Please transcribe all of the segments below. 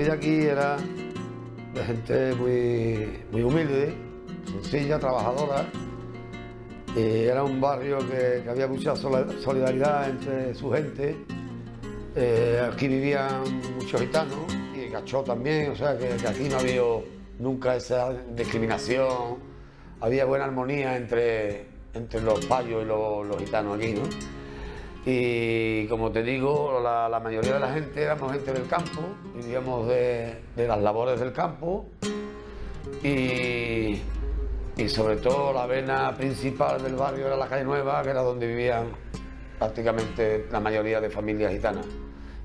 Vida aquí era de gente muy, muy humilde, sencilla, trabajadora. era un barrio que, había mucha solidaridad entre su gente. Eh, aquí vivían muchos gitanos y Cachó también, o sea que, aquí no había nunca esa discriminación, había buena armonía entre, entre los payos y los, los gitanos aquí, ¿no? Y como te digo, la, mayoría de la gente éramos gente del campo, vivíamos de, las labores del campo y, sobre todo la vena principal del barrio era la calle Nueva, que era donde vivían prácticamente la mayoría de familias gitanas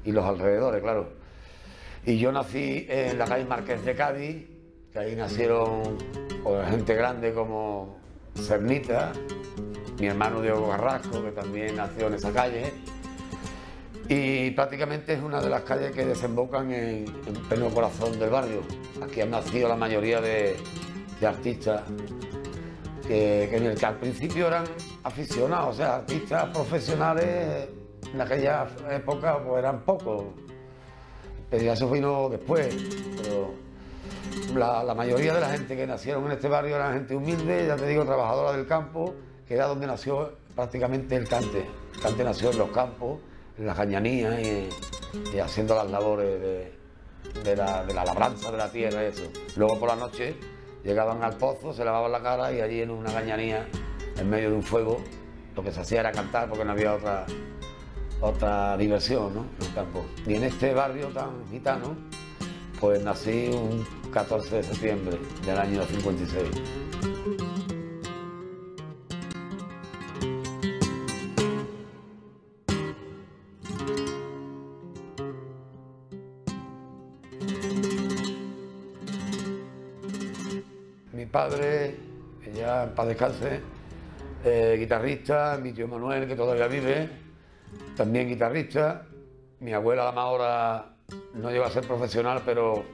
y los alrededores, claro. Y yo nací en la calle Marqués de Cádiz, que ahí nacieron pues, gente grande como Cernita, mi hermano Diego Garrasco, que también nació en esa calle. Y prácticamente es una de las calles que desembocan en, el pleno corazón del barrio. Aquí han nacido la mayoría de, artistas que, en el que al principio eran aficionados, o sea, artistas profesionales en aquella época pues eran pocos. Pero ya eso vino después. Pero la, mayoría de la gente que nacieron en este barrio eran gente humilde, ya te digo, trabajadora del campo que era donde nació prácticamente el cante. El cante nació en los campos, en las cañanías y, haciendo las labores de, la, labranza de la tierra y eso. Luego por la noche llegaban al pozo, se lavaban la cara y allí en una cañanía, en medio de un fuego, lo que se hacía era cantar porque no había otra, otra diversión ¿no? en el campo. Y en este barrio tan gitano, pues nací un 14 de septiembre del año 56. padre, que ya en paz descanse, eh, guitarrista, mi tío Manuel, que todavía vive, también guitarrista. Mi abuela, la Mahora, no llegó a ser profesional, pero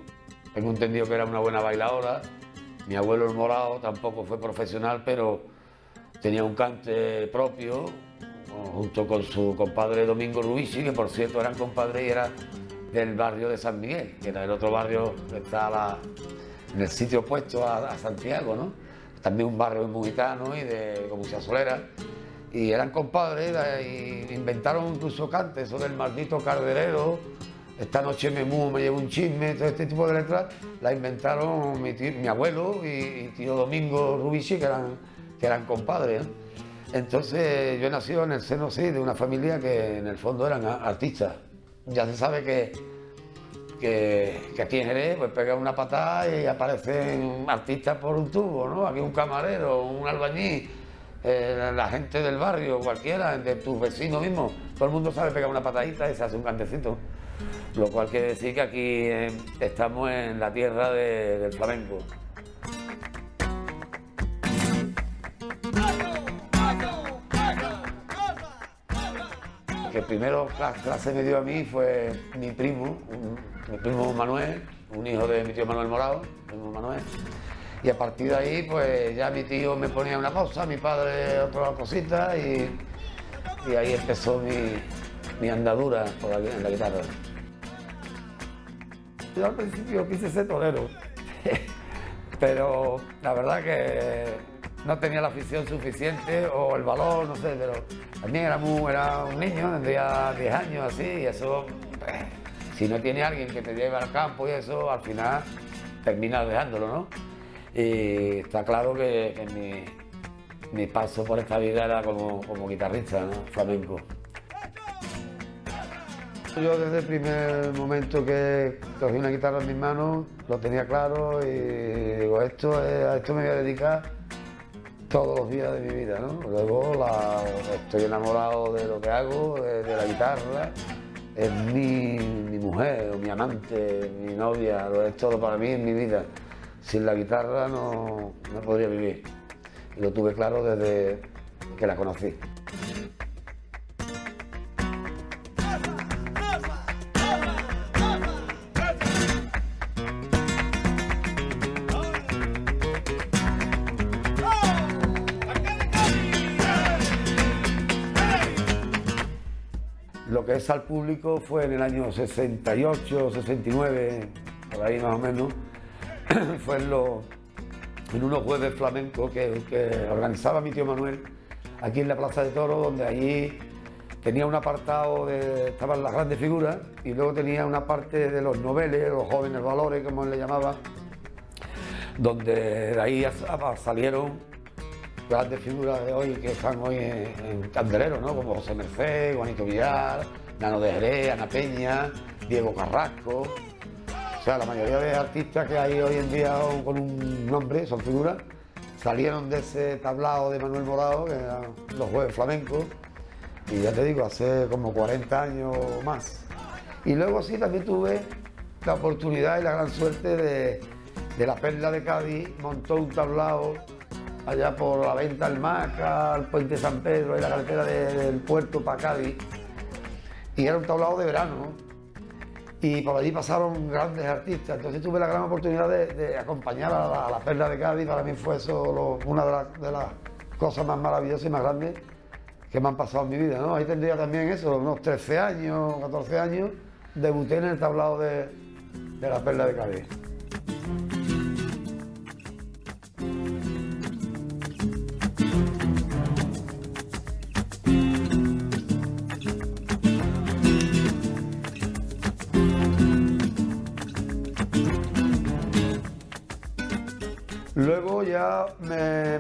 tengo entendido que era una buena bailadora. Mi abuelo el Morado tampoco fue profesional, pero tenía un cante propio, junto con su compadre Domingo Rubisi, que por cierto eran compadres y era del barrio de San Miguel, que era el otro barrio que está la, en el sitio opuesto a, Santiago, ¿no? También un barrio muy gitano y de mucha solera. Y eran compadres y inventaron incluso cantes, eso del maldito carderero, esta noche me mudo, me llevo un chisme, todo este tipo de letras, la inventaron mi, abuelo y, tío Domingo Rubici, que eran, que eran compadres. Entonces yo he nacido en el seno, sí, de una familia que en el fondo eran artistas. Ya se sabe que que, aquí en Jerez pues pega una patada y aparecen artistas por un tubo, ¿no? Aquí un camarero, un albañil, eh, la gente del barrio, cualquiera, de tus vecinos mismos, todo el mundo sabe pegar una patadita y se hace un cantecito. Lo cual quiere decir que aquí eh, estamos en la tierra del flamenco. que primero clase me dio a mí fue mi primo, mi primo Manuel, un hijo de mi tío Manuel Morado, primo Manuel. Y a partir de ahí, pues ya mi tío me ponía una cosa, mi padre otra cosita y, ahí empezó mi, mi andadura por en la guitarra. Yo al principio quise ser torero, pero la verdad que no tenía la afición suficiente o el valor, no sé, pero también era, muy, era un niño, tendría 10 años así, y eso, pues, si no tiene alguien que te lleve al campo y eso, al final terminas dejándolo, ¿no? Y está claro que, mi, paso por esta vida era como, como guitarrista. Flamenco. Yo desde el primer momento que cogí una guitarra en mis manos lo tenía claro y digo, esto, a esto me voy a dedicar todos los días de mi vida, ¿no? Luego estoy enamorado de lo que hago, de, la guitarra, es mi, mujer, o mi amante, mi novia, lo es todo para mí en mi vida. Sin la guitarra no, no podría vivir. Y lo tuve claro desde que la conocí. Lo es al público fue en el año 68, 69, por ahí más o menos. fue en, en unos jueves flamencos que, que organizaba mi tío Manuel aquí en la Plaza de Toro, donde allí tenía un apartado de. estaban las grandes figuras y luego tenía una parte de los noveles, los jóvenes valores, como él le llamaba, donde de ahí salieron grandes figuras de hoy que están hoy en, Candelero, ¿no? como José Merced, Juanito Villar, Nano de Jerez, Ana Peña, Diego Carrasco. O sea, la mayoría de artistas que hay hoy en día con un nombre, son figuras, salieron de ese tablado de Manuel Morado, que eran los jueves flamencos, y ya te digo, hace como 40 años o más. Y luego sí también tuve la oportunidad y la gran suerte de, de la Perla de Cádiz, montó un tablado allá por la venta del Maca, el puente San Pedro y la carretera del puerto para Cádiz. Y era un tablado de verano, Y por allí pasaron grandes artistas. Entonces tuve la gran oportunidad de, acompañar a la, Perla de Cádiz. Para mí fue eso una de, las cosas más maravillosas y más grandes que me han pasado en mi vida. ¿no? Ahí tendría también eso, unos 13 años, 14 años. Debuté en el tablado de, de la Perla de Cádiz.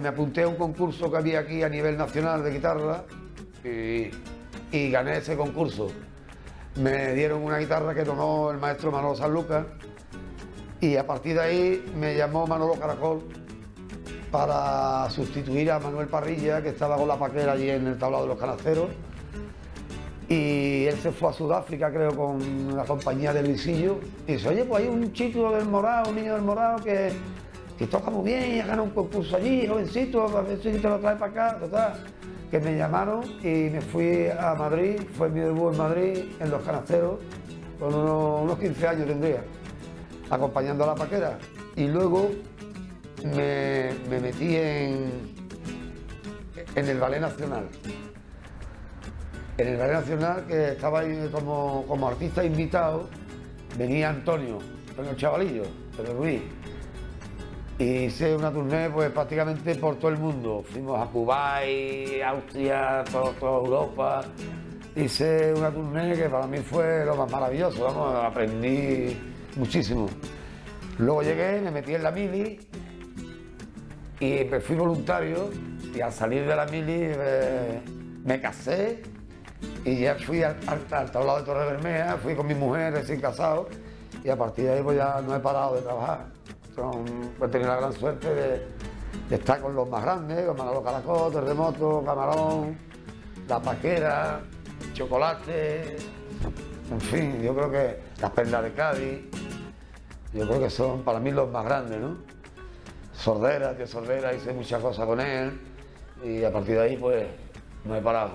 Me, apunté a un concurso que había aquí a nivel nacional de guitarra y, gané ese concurso. Me dieron una guitarra que tomó el maestro Manolo Sanlúcar y a partir de ahí me llamó Manolo Caracol para sustituir a Manuel Parrilla, que estaba con la paquera allí en el tablado de los canasteros. Y él se fue a Sudáfrica, creo, con la compañía de Luisillo. Y dice, oye, pues hay un chico del Morado, un niño del Morado que que toca muy bien ha ganado un concurso allí, jovencito, a ver si te lo trae para acá, total. Que me llamaron y me fui a Madrid, fue mi debut en Madrid, en Los Canasteros, con unos, 15 años tendría, acompañando a la paquera. Y luego me, metí en, en el Ballet Nacional. En el Ballet Nacional, que estaba ahí como, como artista invitado, venía Antonio, Antonio Chavalillo, Pedro Ruiz y hice una tournée pues prácticamente por todo el mundo. Fuimos a Kuwait, Austria, toda Europa. Hice una tournée que para mí fue lo más maravilloso, aprendí muchísimo. Luego llegué, me metí en la mili y me fui voluntario y al salir de la mili eh, me casé y ya fui al, tablado de Torre Bermeja, fui con mi mujer recién casado y a partir de ahí pues ya no he parado de trabajar he tenido la gran suerte de, estar con los más grandes, con Manolo Caracol, Terremoto, Camarón, La Paquera, Chocolate, en fin, yo creo que las perlas de Cádiz, yo creo que son para mí los más grandes, ¿no? Sordera, tío Sordera, hice muchas cosas con él y a partir de ahí pues no he parado.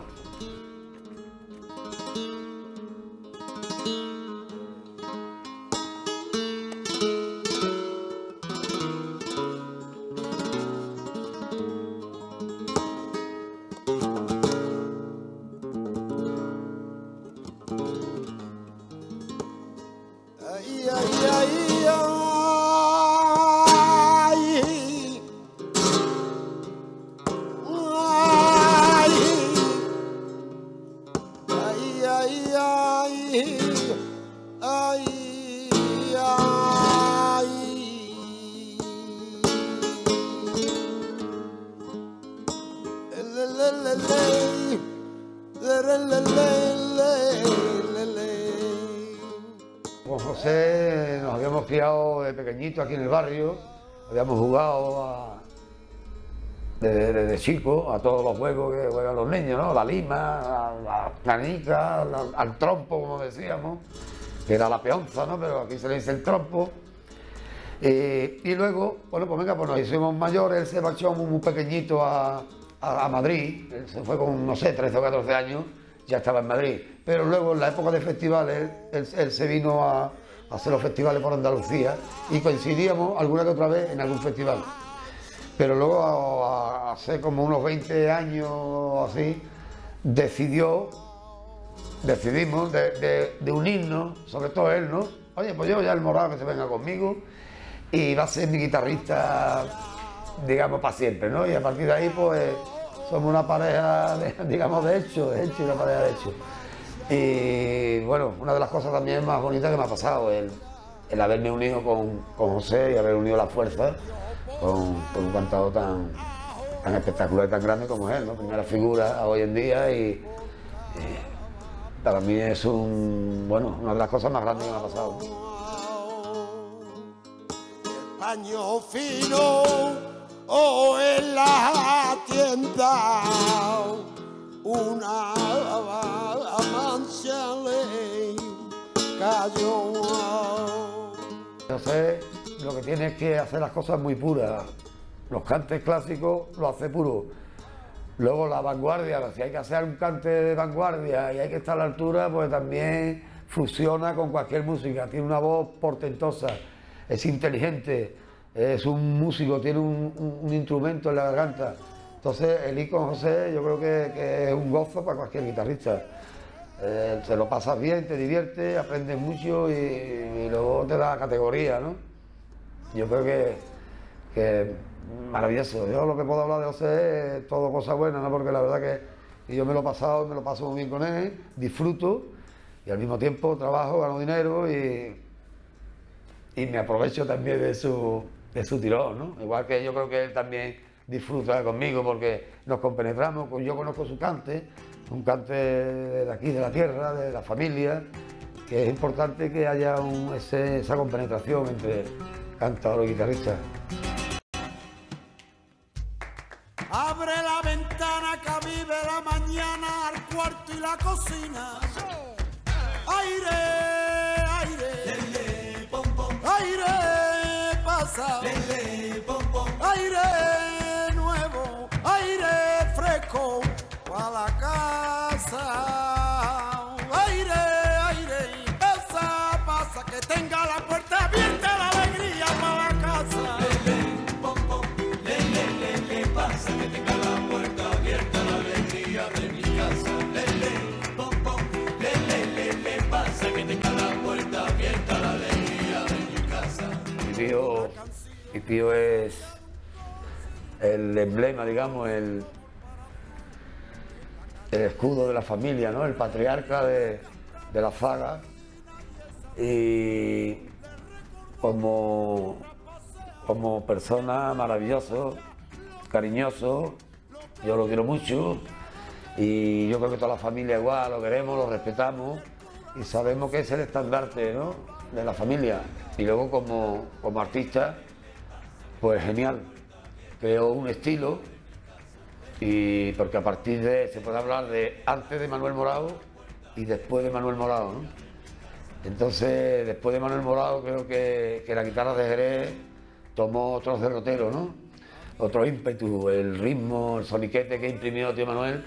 Barrio, habíamos jugado desde, chico a todos los juegos que juegan los niños, ¿no? La lima, la, canica, al trompo, como decíamos, que era la peonza, ¿no? Pero aquí se le dice el trompo. Eh, y luego, bueno, pues venga, pues nos hicimos mayores, él se marchó muy, pequeñito a, Madrid, se fue con, no sé, 13 o 14 años, ya estaba en Madrid. Pero luego, en la época de festivales, él, se vino a, hacer los festivales por Andalucía y coincidíamos alguna que otra vez en algún festival. Pero luego, hace como unos 20 años o así, decidió decidimos de, unirnos, sobre todo él, ¿no? Oye, pues yo ya el morado que se venga conmigo y va a ser mi guitarrista, digamos, para siempre, ¿no? Y a partir de ahí, pues, somos una pareja, digamos, de hecho, de hecho, una pareja de hecho. Y bueno, una de las cosas también más bonitas que me ha pasado, el, el haberme unido con, José y haber unido la fuerza con, un cantador tan, tan espectacular y tan grande como él, ¿no? Primera figura hoy en día y para mí es un, bueno, una de las cosas más grandes que me ha pasado. Paño fino o en la tienda una le cayó. Yo sé, lo que tiene es que hacer las cosas muy puras. Los cantes clásicos lo hace puro Luego la vanguardia, si hay que hacer un cante de vanguardia y hay que estar a la altura, pues también fusiona con cualquier música. Tiene una voz portentosa, es inteligente, es un músico, tiene un, instrumento en la garganta. Entonces el Icon José yo creo que, es un gozo para cualquier guitarrista. Eh, se lo pasas bien, te divierte, aprendes mucho y, luego te da categoría, ¿no? Yo creo que maravilloso. Yo lo que puedo hablar de José es todo cosa buena, ¿no? porque la verdad que yo me lo he pasado, me lo paso muy bien con él, disfruto y al mismo tiempo trabajo, gano dinero y, y me aprovecho también de su, de su tirón. ¿no? Igual que yo creo que él también disfruta conmigo porque nos compenetramos, yo conozco su cante, un cante de aquí, de la tierra, de la familia, que es importante que haya esa compenetración entre cantador y guitarrista. Abre la ventana que vive la mañana al cuarto y la cocina. Tío es el emblema, digamos, el, el escudo de la familia, ¿no? el patriarca de, la zaga. Y como, como persona maravilloso, cariñoso, yo lo quiero mucho y yo creo que toda la familia igual, lo queremos, lo respetamos y sabemos que es el estandarte de la familia. Y luego como, como artista, pues genial. Creo un estilo y porque a partir de se puede hablar de antes de Manuel Morado y después de Manuel Morado, ¿no? Entonces, después de Manuel Morado, creo que, la guitarra de Jerez tomó otros derroteros, ¿no? Otro ímpetu, el ritmo, el soniquete que imprimió tío Manuel,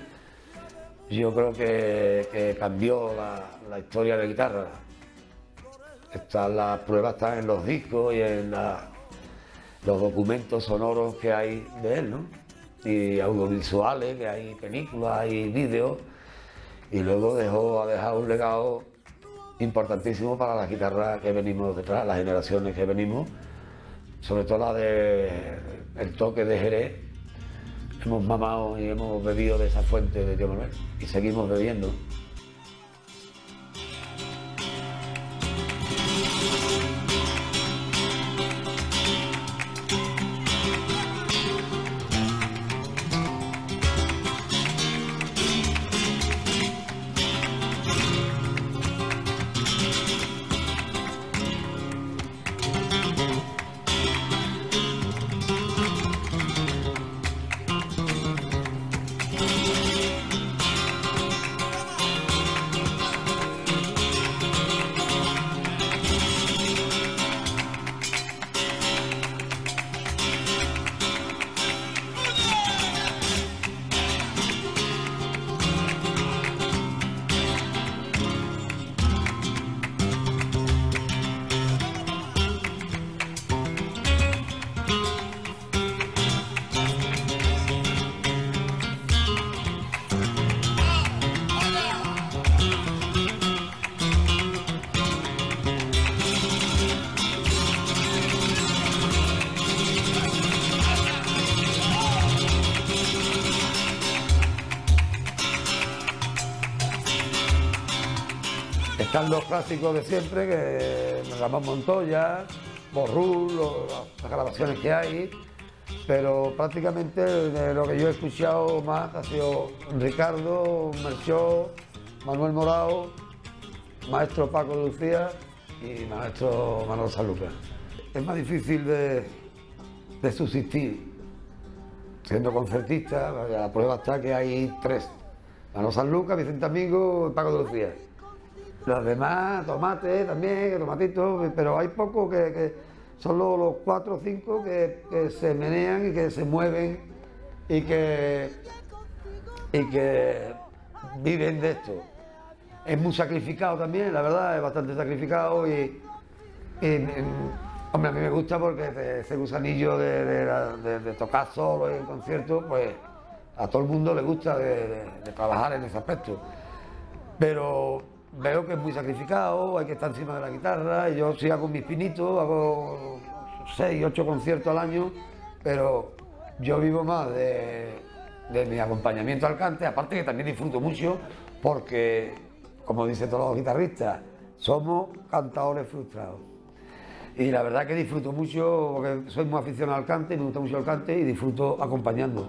yo creo que, cambió la, la historia de la guitarra. Están, las pruebas están en los discos y en los documentos sonoros que hay de él, ¿no? Y audiovisuales, que hay películas, hay vídeos. Y luego dejó, ha dejado un legado importantísimo para las guitarras que venimos detrás, las generaciones que venimos, sobre todo la de el toque de Jerez. Hemos mamado y hemos bebido de esa fuente de Tío Manuel y seguimos bebiendo. Están los clásicos de siempre, que Ramón Montoya, Borrul, lo- las grabaciones que hay, pero prácticamente lo que yo he escuchado más ha sido Ricardo, Melchor, Manuel Morao, maestro Paco Lucía y maestro Manuel Sanluca. Es más difícil de, de subsistir siendo concertista, la prueba está que hay tres. Manuel Sanluca, Vicente Amigo y Paco de Lucía. Los demás, tomate también, tomatitos, pero hay pocos que, son los, cuatro o cinco que, se menean y que se mueven y que, y que viven de esto. Es muy sacrificado también, la verdad, es bastante sacrificado y, hombre, a mí me gusta porque ese, gusanillo de, tocar solo en concierto, pues a todo el mundo le gusta de trabajar en ese aspecto. Pero veo que es muy sacrificado, hay que estar encima de la guitarra, y yo sí hago mis pinitos, hago seis, ocho conciertos al año, pero yo vivo más de, de mi acompañamiento al cante, aparte que también disfruto mucho porque, como dicen todos los guitarristas, somos cantadores frustrados. Y la verdad que disfruto mucho, porque soy muy aficionado al cante, me gusta mucho el cante y disfruto acompañando.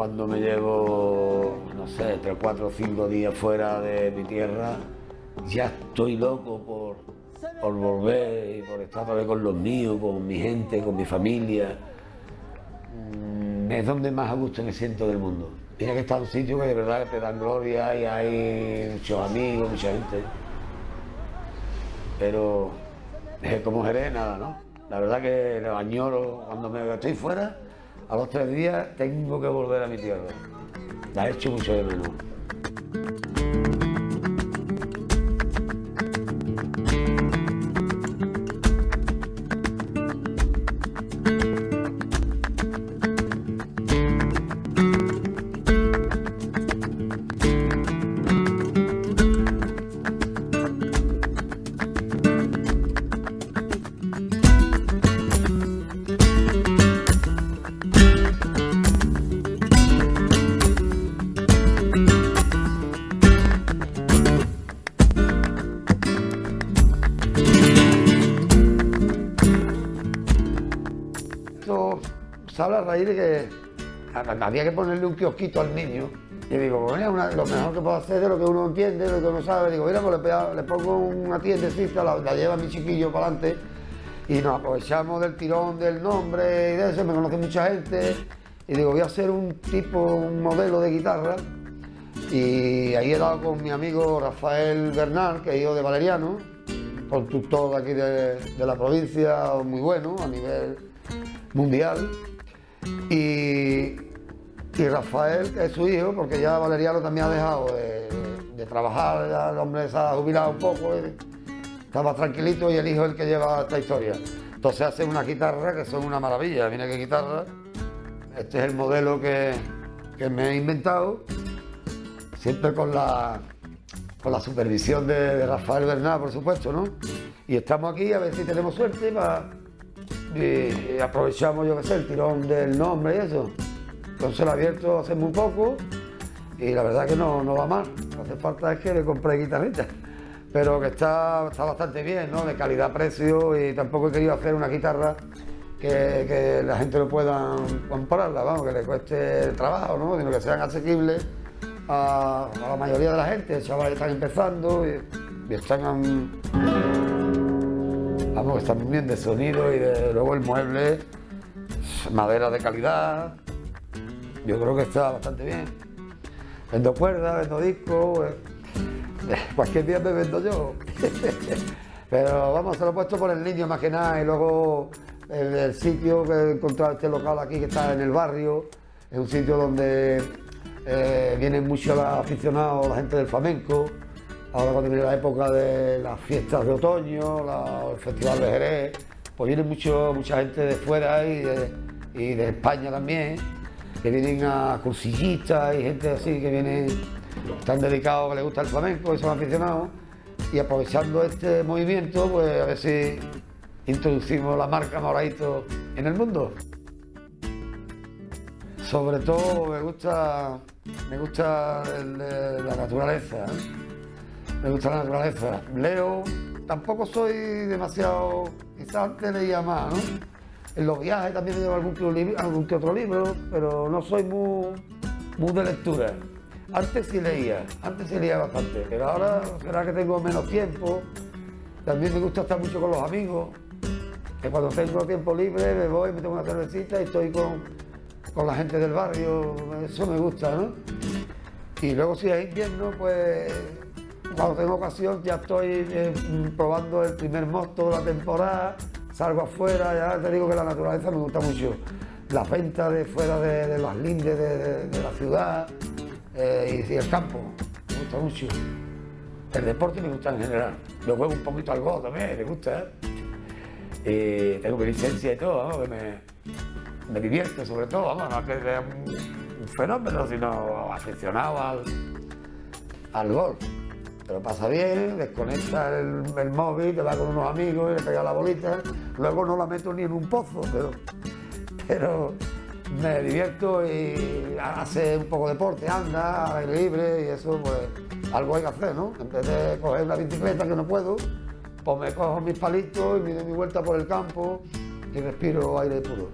Cuando me llevo, no sé, tres, cuatro, cinco días fuera de mi tierra, ya estoy loco por, por volver y por estar otra vez con los míos, con mi gente, con mi familia. Mm, Es donde más a gusto me siento del mundo. Tiene que en un sitio que de verdad te dan gloria y hay muchos amigos, mucha gente. Pero como Jerez, nada, ¿no? La verdad que lo añoro cuando me estoy fuera, a los tres días tengo que volver a mi tierra. La he hecho mucho de menos. Sale a raíz de que había que ponerle un kiosquito al niño. Y digo, pues mira, lo mejor que puedo hacer es lo que uno entiende, lo que uno sabe. Digo, mira, pues le, pongo una tiendecita, la, la lleva mi chiquillo para adelante y nos aprovechamos del tirón del nombre y de eso, me conoce mucha gente. Y digo, voy a hacer un tipo, un modelo de guitarra. Y ahí he dado con mi amigo Rafael Bernal, que es hijo de Valeriano, constructor de aquí de, de la provincia, muy bueno a nivel mundial. Y, y Rafael, que es su hijo, porque ya Valeriano también ha dejado de, trabajar, ya el hombre se ha jubilado un poco, y estaba tranquilito y el hijo es el que lleva esta historia. Entonces hace una guitarra que son una maravilla, mira qué guitarra. Este es el modelo que, que me he inventado, siempre con la, con la supervisión de, de Rafael Bernal, por supuesto, ¿no? Y estamos aquí a ver si tenemos suerte para y, aprovechamos, yo qué sé, el tirón del nombre y eso. Entonces lo abierto hace muy poco y la verdad que no, no va mal. Lo que hace falta es que le compré guitarrita. Pero que está, está bastante bien, ¿no? De calidad-precio y tampoco he querido hacer una guitarra que, la gente no pueda comprarla, vamos, que le cueste trabajo, ¿no? Sino que sean asequibles a, a la mayoría de la gente. Chavales están empezando y, y están Vamos, que está muy bien de sonido y de, luego el mueble, madera de calidad. Yo creo que está bastante bien. Vendo cuerdas, vendo discos. eh, Cualquier día me vendo yo. Pero vamos, se lo he puesto por el niño más que nada y luego el, el sitio que he encontrado este local aquí que está en el barrio. Es un sitio donde eh, vienen muchos aficionados, la gente del flamenco. Ahora cuando viene la época de las fiestas de otoño, el Festival de Jerez, pues viene mucho, mucha gente de fuera y de, España también. que vienen a cursillistas y gente así que viene tan dedicado que le gusta el flamenco y son aficionados. Y aprovechando este movimiento, pues a ver si introducimos la marca Moraito en el mundo. Sobre todo me gusta, me gusta la naturaleza. ¿eh? Me gusta la naturaleza. Leo, tampoco soy demasiado, quizás antes leía más, ¿no? En los viajes también otro libro, algún que otro libro, pero no soy muy, muy de lectura. Antes sí leía, antes sí leía bastante, pero ahora será que tengo menos tiempo. También me gusta estar mucho con los amigos, que cuando tengo tiempo libre me voy, me tomo una cervecita y estoy con, con la gente del barrio, eso me gusta, ¿no? Y luego si es invierno, pues cuando tengo ocasión ya estoy eh, probando el primer mosto de la temporada, salgo afuera, ya te digo que la naturaleza me gusta mucho. Las ventas de fuera de, las lindes de, la ciudad eh, y, el campo, me gusta mucho. El deporte me gusta en general. Lo juego un poquito al golf también, me gusta. ¿eh? Tengo mi licencia y todo, que me, me divierte sobre todo, vamos, no que sea un, un fenómeno, sino aficionado al, al golf. Te lo pasa bien, desconecta el, móvil, te va con unos amigos y le pega la bolita. Luego no la meto ni en un pozo, pero, pero me divierto y hace un poco de deporte, anda, aire libre y eso, pues algo hay que hacer, ¿no? En vez de coger la bicicleta que no puedo, pues me cojo mis palitos y me doy mi vuelta por el campo y respiro aire puro.